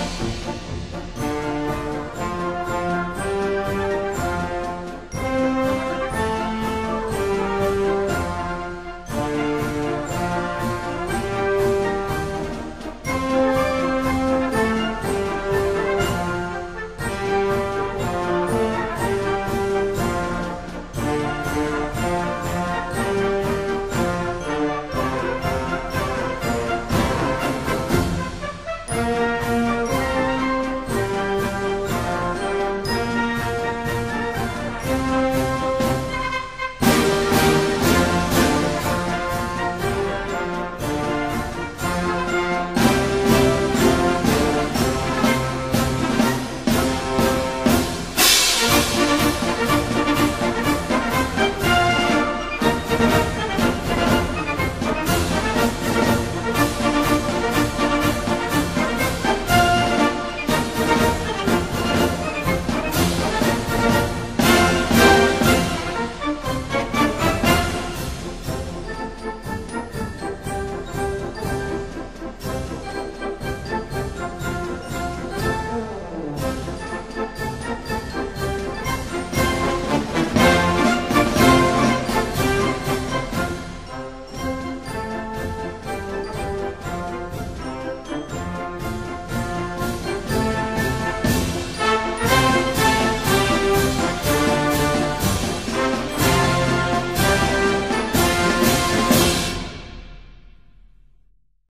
Música